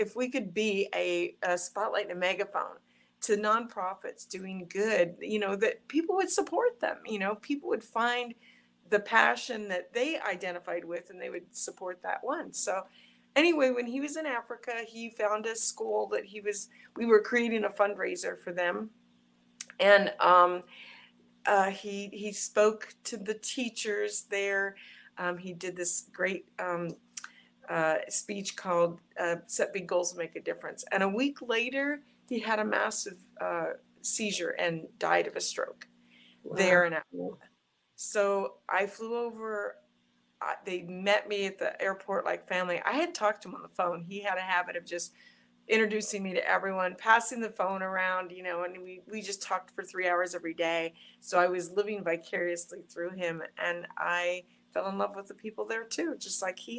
if we could be a, a spotlight and a megaphone to nonprofits doing good, you know, that people would support them. You know, people would find the passion that they identified with and they would support that one. So anyway, when he was in Africa, he found a school that he was we were creating a fundraiser for them. And um uh, he he spoke to the teachers there. Um, he did this great um, uh, speech called uh, "Set Big Goals, Make a Difference." And a week later, he had a massive uh, seizure and died of a stroke Wow. there in Africa. So I flew over. Uh, they met me at the airport like family. I had talked to him on the phone. He had a habit of just introducing me to everyone, passing the phone around, you know, and we we just talked for 3 hours every day. So I was living vicariously through him and I fell in love with the people there too, just like he